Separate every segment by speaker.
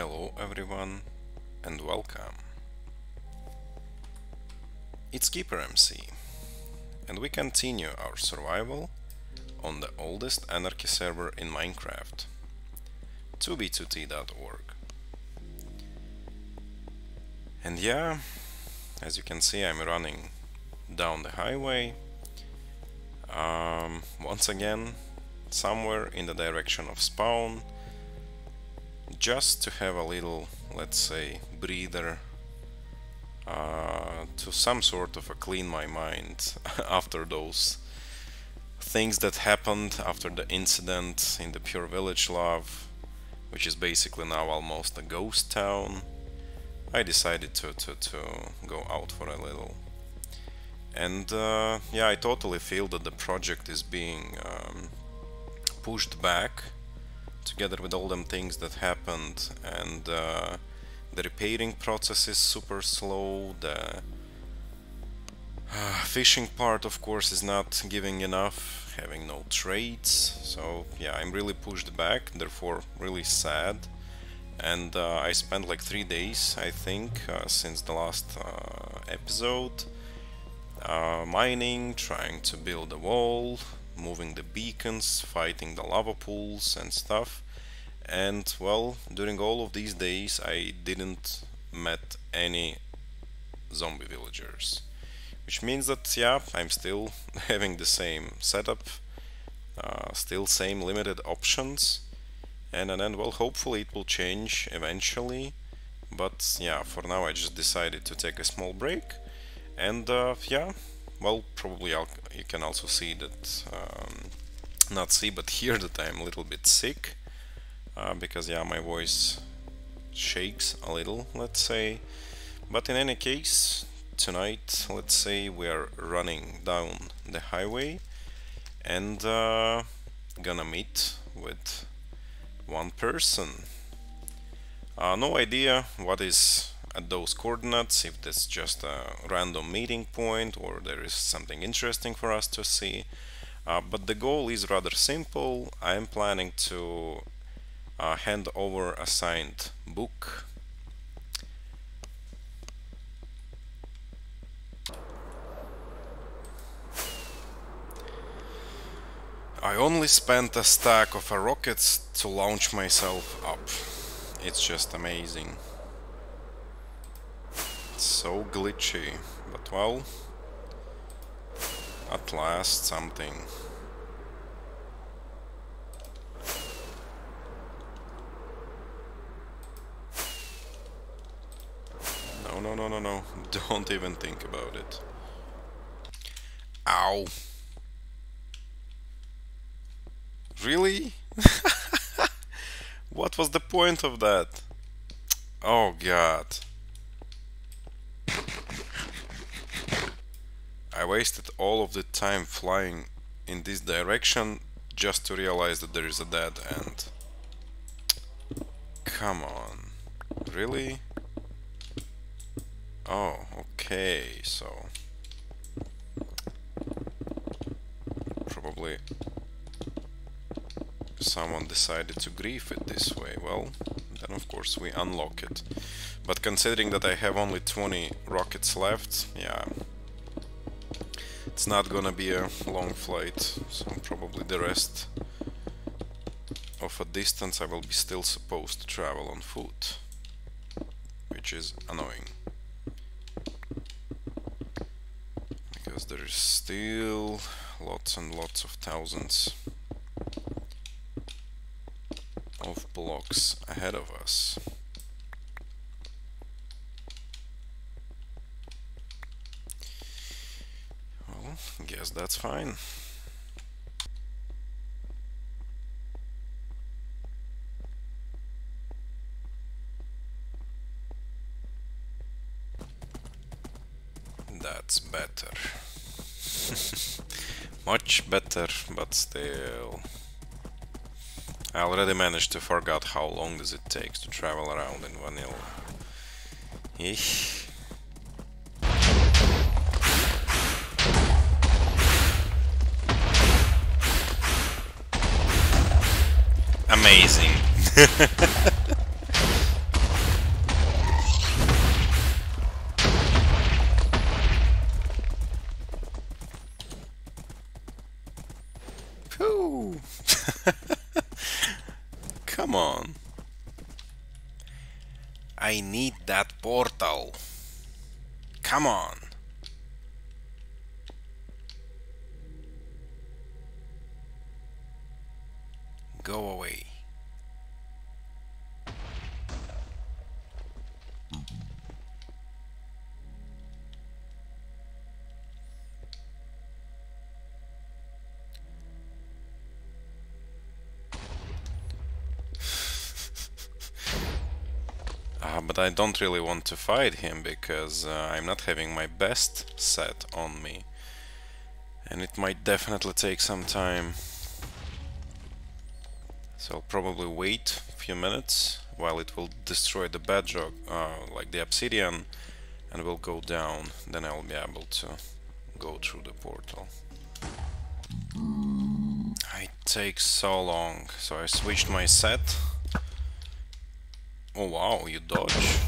Speaker 1: Hello everyone and welcome. It's Keeper MC and we continue our survival on the oldest anarchy server in Minecraft 2b2t.org and yeah as you can see I'm running down the highway um, once again somewhere in the direction of spawn just to have a little, let's say, breather uh, to some sort of a clean my mind after those things that happened after the incident in the Pure Village Love, which is basically now almost a ghost town. I decided to, to, to go out for a little. And uh, yeah, I totally feel that the project is being um, pushed back together with all them things that happened and uh, the repairing process is super slow the uh, fishing part of course is not giving enough having no trades so yeah I'm really pushed back therefore really sad and uh, I spent like three days I think uh, since the last uh, episode uh, mining trying to build a wall moving the beacons, fighting the lava pools and stuff. And well, during all of these days I didn't met any zombie villagers. Which means that, yeah, I'm still having the same setup, uh, still same limited options. And, and then, well, hopefully it will change eventually. But yeah, for now I just decided to take a small break. And uh, yeah, well, probably I'll, you can also see that, um, not see, but hear that I'm a little bit sick, uh, because yeah, my voice shakes a little, let's say. But in any case, tonight, let's say we are running down the highway and uh, gonna meet with one person. Uh, no idea what is at those coordinates if that's just a random meeting point or there is something interesting for us to see. Uh, but the goal is rather simple. I am planning to hand over a signed book. I only spent a stack of rockets to launch myself up. It's just amazing so glitchy, but well, at last something. No, no, no, no, don't even think about it. Ow! Really? what was the point of that? Oh god. I wasted all of the time flying in this direction just to realize that there is a dead end. Come on. Really? Oh, okay, so... Probably someone decided to grief it this way. Well, then of course we unlock it. But considering that I have only 20 rockets left, yeah, it's not gonna be a long flight, so probably the rest of a distance I will be still supposed to travel on foot, which is annoying. Because there's still lots and lots of thousands of blocks ahead of us. Well, guess that's fine. That's better. Much better, but still. I already managed to forget how long does it take to travel around in vanilla. Eesh. amazing. Come on. I need that portal. Come on. Go away. Uh, but I don't really want to fight him because uh, I'm not having my best set on me. And it might definitely take some time. So I'll probably wait a few minutes while it will destroy the bedrock, uh, like the obsidian, and will go down. Then I'll be able to go through the portal. It takes so long, so I switched my set Oh wow, you dodge.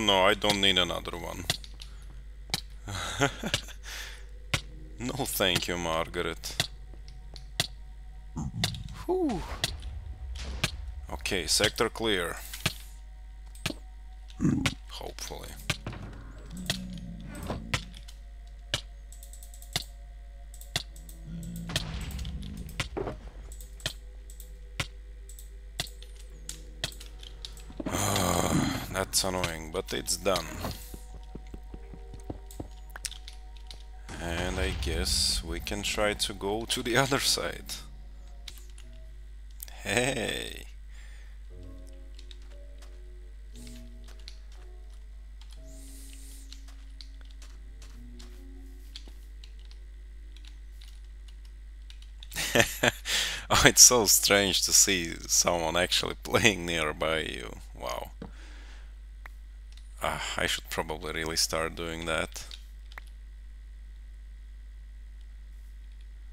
Speaker 1: No, I don't need another one. no, thank you, Margaret. Whew. Okay, sector clear. That's annoying, but it's done. And I guess we can try to go to the other side. Hey! oh, it's so strange to see someone actually playing nearby you. Wow. Uh, I should probably really start doing that.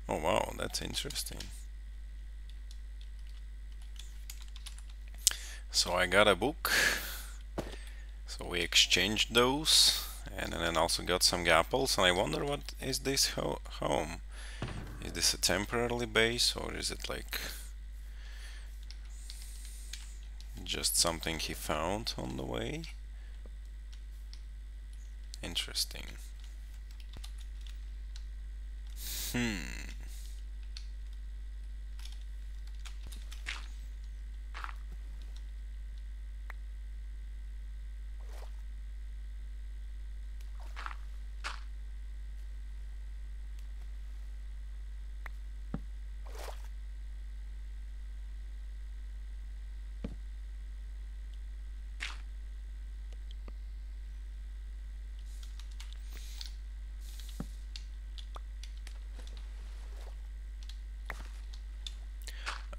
Speaker 1: Oh wow, that's interesting. So I got a book. So we exchanged those and then also got some apples and I wonder what is this ho home? Is this a temporary base or is it like just something he found on the way? Interesting. Hmm.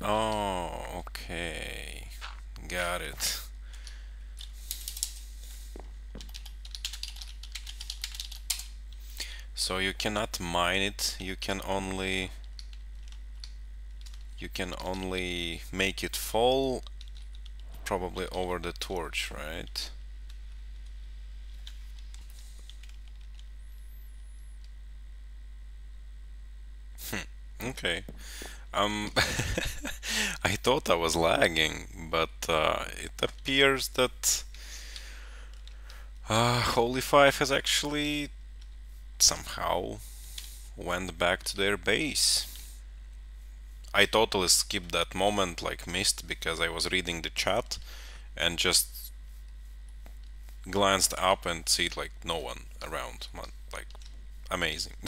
Speaker 1: Oh, okay. Got it. So you cannot mine it, you can only you can only make it fall probably over the torch, right? Hmm, okay. Um, I thought I was lagging, but uh, it appears that uh, Holyfive has actually somehow went back to their base. I totally skipped that moment, like missed, because I was reading the chat and just glanced up and see like no one around. Like amazing.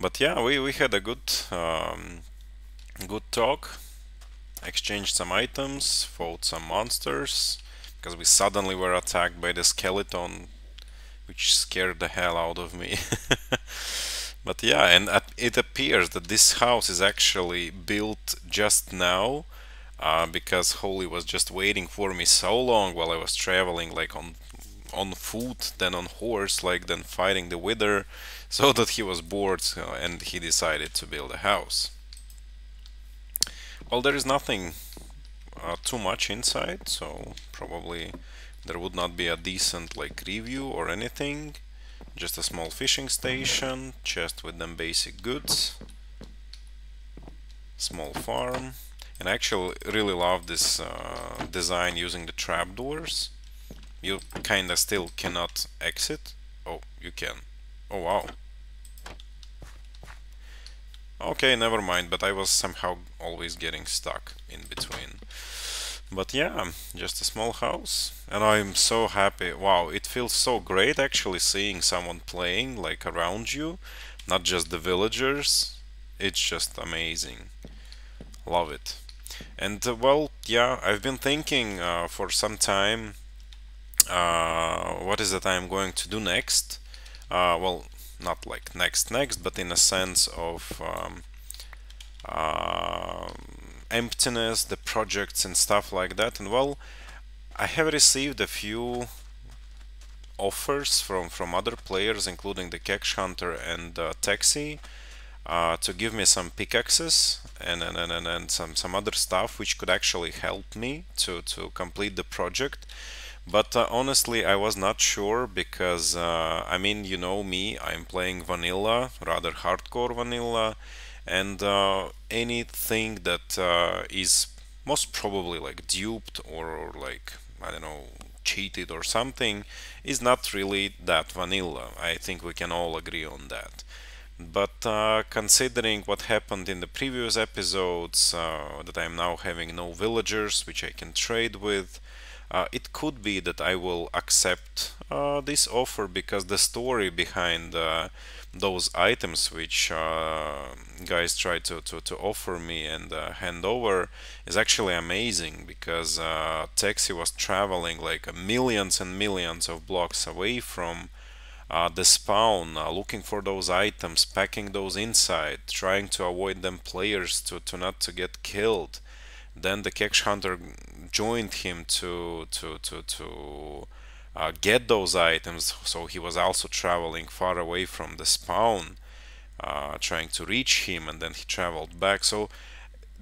Speaker 1: but yeah, we, we had a good um, good talk, exchanged some items, fought some monsters, because we suddenly were attacked by the skeleton, which scared the hell out of me. but yeah, and it appears that this house is actually built just now, uh, because Holy was just waiting for me so long while I was traveling, like on on foot, then on horse, like then fighting the wither, so that he was bored and he decided to build a house. Well, there is nothing uh, too much inside, so probably there would not be a decent like review or anything. Just a small fishing station, chest with them basic goods, small farm, and I actually really love this uh, design using the trapdoors. You kinda still cannot exit. Oh, you can. Oh wow. Okay, never mind, but I was somehow always getting stuck in between. But yeah, just a small house. And I'm so happy. Wow, it feels so great actually seeing someone playing like around you, not just the villagers. It's just amazing. Love it. And uh, well, yeah, I've been thinking uh, for some time what is it I'm going to do next. Uh, well, not like next next but in a sense of um, uh, emptiness the projects and stuff like that and well I have received a few offers from from other players including the Kex Hunter and uh, Texi uh, to give me some pickaxes and and, and, and some some other stuff which could actually help me to to complete the project but uh, honestly, I was not sure because, uh, I mean, you know me, I'm playing vanilla, rather hardcore vanilla, and uh, anything that uh, is most probably like duped or, or, like, I don't know, cheated or something is not really that vanilla. I think we can all agree on that. But uh, considering what happened in the previous episodes, uh, that I'm now having no villagers which I can trade with, uh, it could be that I will accept uh, this offer because the story behind uh, those items which uh, guys try to, to, to, offer me and uh, hand over is actually amazing because uh, Texi was traveling like millions and millions of blocks away from the spawn, looking for those items, packing those inside, trying to avoid them players to, to not to get killed. Then the Kex Hunter joined him to to to to uh, get those items. So he was also traveling far away from the spawn, uh, trying to reach him, and then he traveled back. So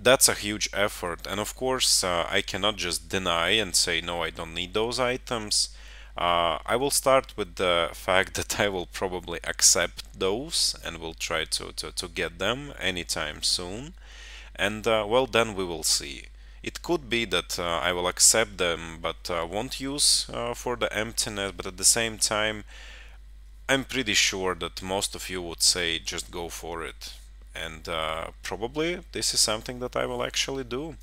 Speaker 1: that's a huge effort. And of course, uh, I cannot just deny and say no, I don't need those items. Uh, I will start with the fact that I will probably accept those and will try to, to, to get them anytime soon. And uh, well, then we will see. It could be that uh, I will accept them but uh, won't use uh, for the emptiness, but at the same time, I'm pretty sure that most of you would say just go for it. And uh, probably this is something that I will actually do.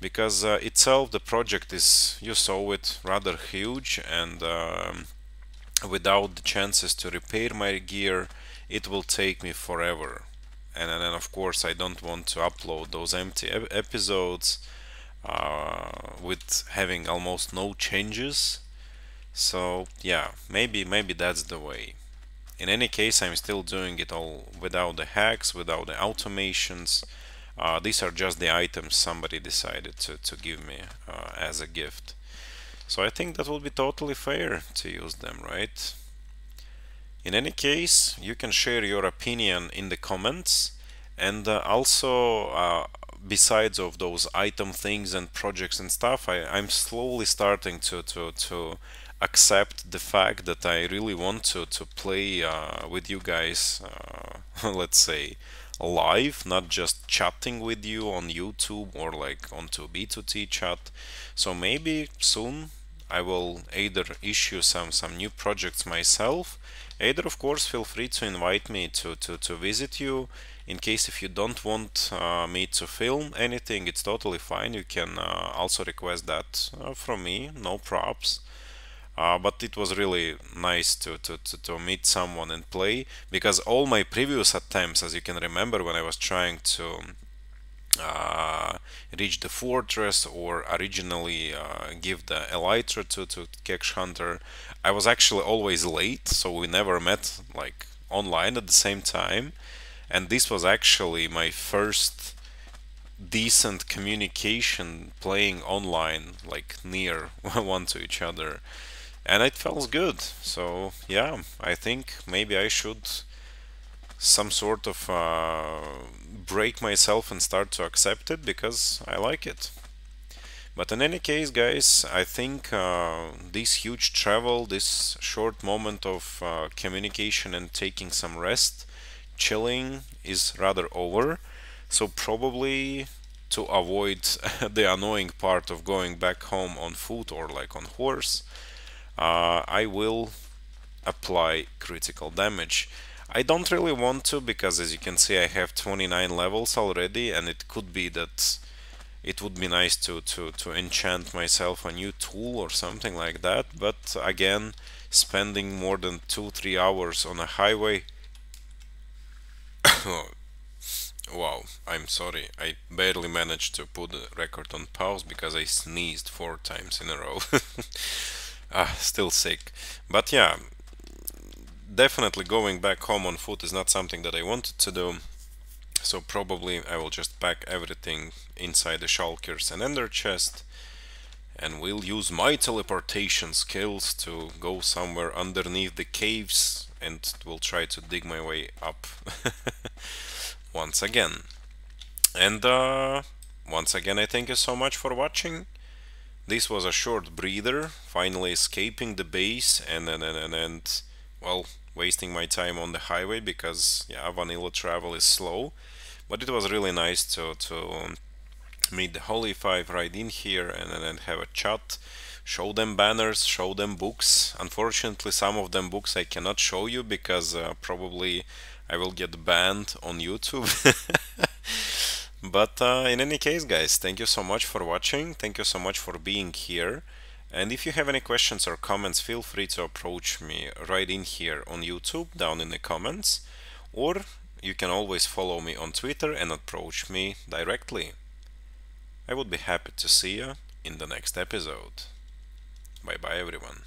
Speaker 1: Because uh, itself the project is, you saw it, rather huge and um, without the chances to repair my gear, it will take me forever and then of course I don't want to upload those empty episodes uh, with having almost no changes. So yeah maybe maybe that's the way. In any case I'm still doing it all without the hacks without the automations. Uh, these are just the items somebody decided to, to give me uh, as a gift. So I think that would be totally fair to use them right in any case, you can share your opinion in the comments and uh, also uh, besides of those item things and projects and stuff, I, I'm slowly starting to, to, to accept the fact that I really want to, to play uh, with you guys, uh, let's say, live, not just chatting with you on YouTube or like on 2b2t chat. So maybe soon I will either issue some, some new projects myself Either, of course, feel free to invite me to, to, to visit you. In case if you don't want uh, me to film anything it's totally fine. You can uh, also request that uh, from me. No props. Uh, but it was really nice to, to, to, to, meet someone and play because all my previous attempts as you can remember when I was trying to uh, reach the fortress or originally uh, give the elytra to, to Kesh Hunter I was actually always late so we never met like online at the same time. And this was actually my first decent communication playing online like near one to each other. And it feels good. So yeah I think maybe I should some sort of uh, break myself and start to accept it because I like it but in any case guys I think uh, this huge travel this short moment of uh, communication and taking some rest chilling is rather over so probably to avoid the annoying part of going back home on foot or like on horse uh, I will apply critical damage. I don't really want to because as you can see I have 29 levels already and it could be that it would be nice to, to, to enchant myself a new tool or something like that but again spending more than 2-3 hours on a highway wow I'm sorry I barely managed to put the record on pause because I sneezed four times in a row ah, still sick. But yeah, definitely going back home on foot is not something that I wanted to do. So probably I will just pack everything inside the Shulkers and Ender chest and we'll use my teleportation skills to go somewhere underneath the caves and we'll try to dig my way up once again. And uh, once again I thank you so much for watching this was a short breather, finally escaping the base and and, and, and well, wasting my time on the highway because yeah, vanilla travel is slow. But it was really nice to, to meet the Holyfive right in here and then have a chat, show them banners, show them books. Unfortunately, some of them books I cannot show you because uh, probably I will get banned on YouTube. But uh, in any case, guys, thank you so much for watching. Thank you so much for being here. And if you have any questions or comments, feel free to approach me right in here on YouTube, down in the comments. Or you can always follow me on Twitter and approach me directly. I would be happy to see you in the next episode. Bye bye everyone.